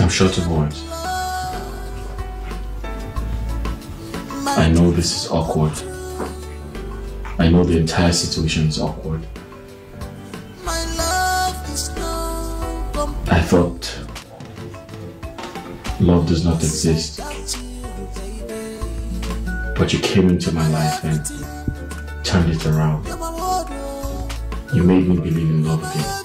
I'm short of words. I know this is awkward. I know the entire situation is awkward. I thought love does not exist. But you came into my life and turned it around. You made me believe in love again.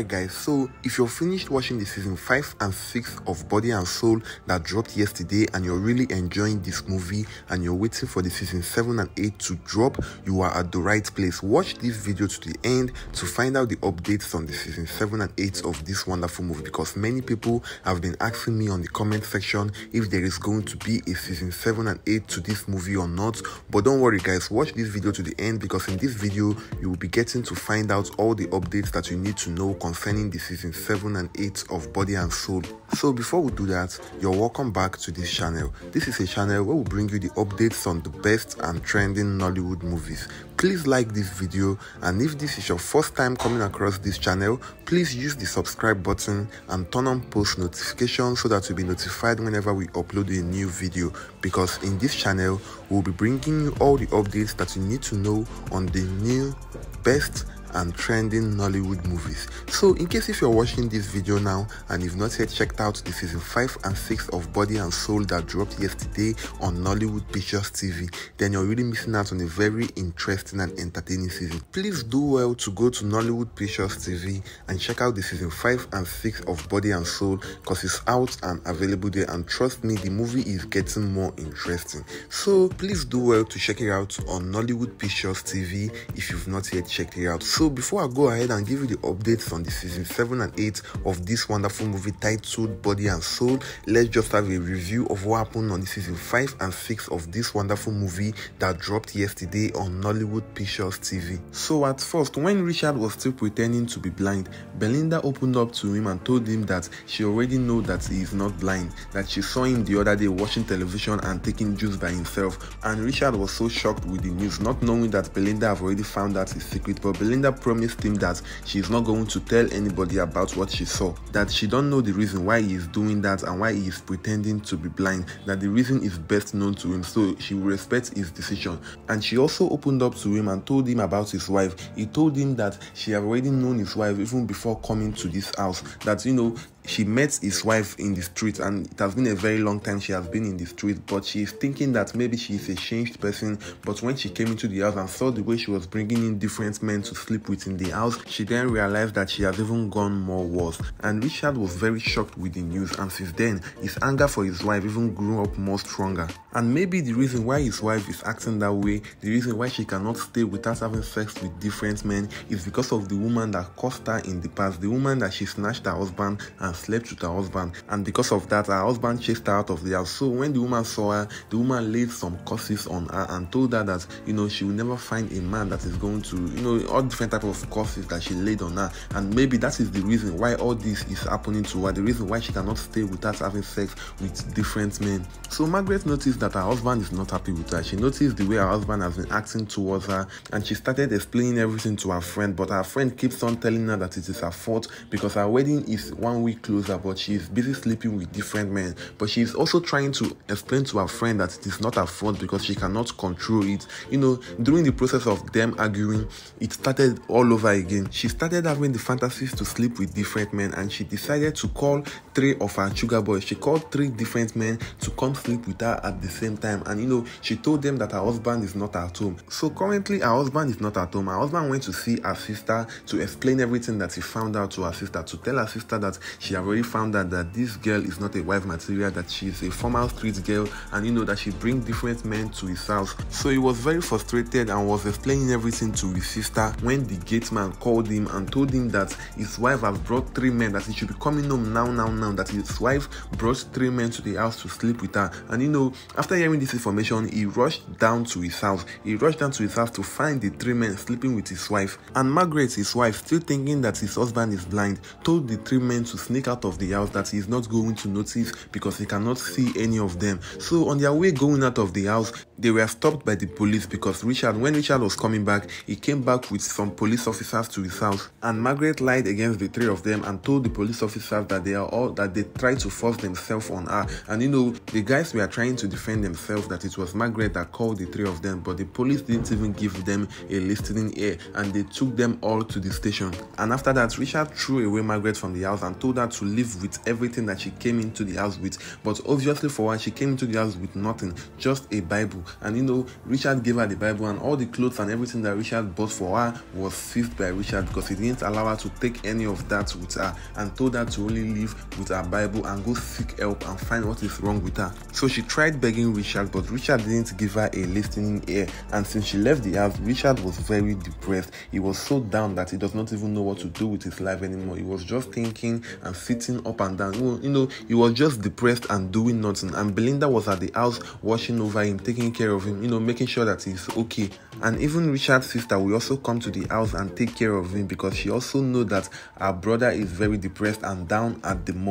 Alright guys, so if you're finished watching the season 5 and 6 of Body and Soul that dropped yesterday and you're really enjoying this movie and you're waiting for the season 7 and 8 to drop, you are at the right place. Watch this video to the end to find out the updates on the season 7 and 8 of this wonderful movie because many people have been asking me on the comment section if there is going to be a season 7 and 8 to this movie or not. But don't worry guys, watch this video to the end because in this video you will be getting to find out all the updates that you need to know concerning the season 7 and 8 of Body and Soul. So before we do that, you're welcome back to this channel. This is a channel where we bring you the updates on the best and trending Nollywood movies. Please like this video and if this is your first time coming across this channel, please use the subscribe button and turn on post notifications so that you'll be notified whenever we upload a new video because in this channel, we'll be bringing you all the updates that you need to know on the new best and trending Nollywood movies. So in case if you're watching this video now and you've not yet checked out the season 5 and 6 of Body and Soul that dropped yesterday on Nollywood Pictures TV, then you're really missing out on a very interesting and entertaining season. Please do well to go to Nollywood Pictures TV and check out the season 5 and 6 of Body and Soul because it's out and available there and trust me the movie is getting more interesting. So please do well to check it out on Nollywood Pictures TV if you've not yet checked it out. So before I go ahead and give you the updates on the season 7 and 8 of this wonderful movie titled Body and Soul, let's just have a review of what happened on the season 5 and 6 of this wonderful movie that dropped yesterday on Nollywood Pictures TV. So at first, when Richard was still pretending to be blind, Belinda opened up to him and told him that she already know that he is not blind, that she saw him the other day watching television and taking juice by himself. And Richard was so shocked with the news, not knowing that Belinda have already found out his secret, but Belinda promised him that she is not going to tell anybody about what she saw, that she don't know the reason why he is doing that and why he is pretending to be blind, that the reason is best known to him, so she will respect his decision. And she also opened up to him and told him about his wife. He told him that she have already known his wife even before coming to this house, that you know she met his wife in the street and it has been a very long time she has been in the street but she is thinking that maybe she is a changed person. But when she came into the house and saw the way she was bringing in different men to sleep with in the house she then realized that she has even gone more worse. And richard was very shocked with the news and since then his anger for his wife even grew up more stronger. And maybe the reason why his wife is acting that way the reason why she cannot stay without having sex with different men is because of the woman that caused her in the past the woman that she snatched her husband and slept with her husband. And because of that her husband chased her out of the house. So when the woman saw her the woman laid some curses on her and told her that you know she will never find a man that is going to you know all different type of curses that she laid on her. And maybe that is the reason why all this is happening to her the reason why she cannot stay without having sex with different men. So margaret noticed that her husband is not happy with her. She noticed the way her husband has been acting towards her and she started explaining everything to her friend. But her friend keeps on telling her that it is her fault because her wedding is one week closer but she is busy sleeping with different men. But she is also trying to explain to her friend that it is not her fault because she cannot control it. You know during the process of them arguing it started all over again. She started having the fantasies to sleep with different men and she decided to call three of her sugar boys. She called three different men to come sleep with her at the same time. And you know she told them that her husband is not at home. So currently her husband is not at home. Her husband went to see her sister to explain everything that he found out to her sister to tell her sister that she already found out that this girl is not a wife material that she is a formal street girl and you know that she bring different men to his house. So he was very frustrated and was explaining everything to his sister when the gate man called him and told him that his wife has brought three men that he should be coming home now now now down that his wife brought three men to the house to sleep with her. And you know, after hearing this information, he rushed down to his house. He rushed down to his house to find the three men sleeping with his wife. And Margaret, his wife, still thinking that his husband is blind, told the three men to sneak out of the house that he is not going to notice because he cannot see any of them. So on their way going out of the house, they were stopped by the police because Richard, when Richard was coming back, he came back with some police officers to his house. And Margaret lied against the three of them and told the police officers that they are all that they tried to force themselves on her. And you know, the guys were trying to defend themselves that it was Margaret that called the three of them, but the police didn't even give them a listening ear and they took them all to the station. And after that, Richard threw away Margaret from the house and told her to leave with everything that she came into the house with. But obviously, for her, she came into the house with nothing, just a Bible. And you know, Richard gave her the Bible and all the clothes and everything that Richard bought for her was seized by Richard because he didn't allow her to take any of that with her and told her to only leave with her Bible and go seek help and find what is wrong with her. So she tried begging Richard, but Richard didn't give her a listening ear. And since she left the house, Richard was very depressed. He was so down that he does not even know what to do with his life anymore. He was just thinking and sitting up and down. You know, he was just depressed and doing nothing. And Belinda was at the house watching over him, taking care of him, you know, making sure that he's okay. And even Richard's sister will also come to the house and take care of him because she also know that her brother is very depressed and down at the moment.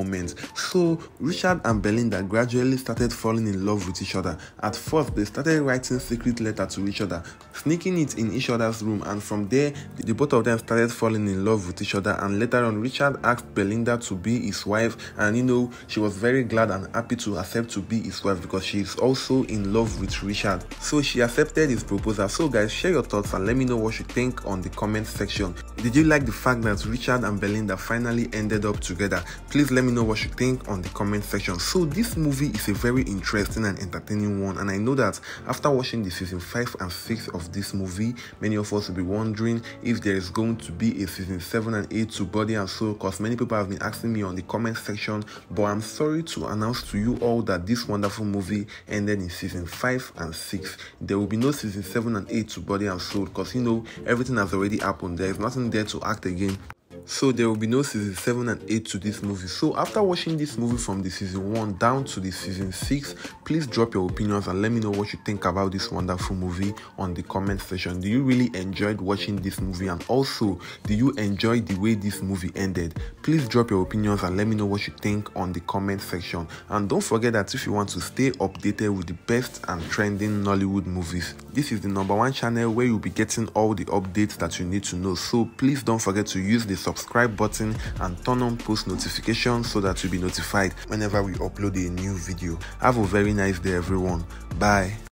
So Richard and Belinda gradually started falling in love with each other. At first, they started writing secret letters to each other, sneaking it in each other's room, and from there, the both of them started falling in love with each other. And later on, Richard asked Belinda to be his wife, and you know, she was very glad and happy to accept to be his wife because she is also in love with Richard. So she accepted his proposal. So guys, share your thoughts and let me know what you think on the comment section. Did you like the fact that Richard and Belinda finally ended up together? Please let me know what you think on the comment section. So this movie is a very interesting and entertaining one, and I know that after watching the season 5 and 6 of this movie, many of us will be wondering if there is going to be a season 7 and 8 to Body and Soul because many people have been asking me on the comment section. But I'm sorry to announce to you all that this wonderful movie ended in season 5 and 6. There will be no season 7 and 8 to Body and Soul because you know everything has already happened. There is nothing there to act again. So there will be no season 7 and 8 to this movie. So after watching this movie from the season 1 down to the season 6, please drop your opinions and let me know what you think about this wonderful movie on the comment section. Do you really enjoyed watching this movie and also do you enjoy the way this movie ended? Please drop your opinions and let me know what you think on the comment section. And don't forget that if you want to stay updated with the best and trending Nollywood movies, this is the number one channel where you'll be getting all the updates that you need to know. So please don't forget to use the subscribe button and turn on post notifications so that you'll be notified whenever we upload a new video. Have a very nice day everyone. Bye.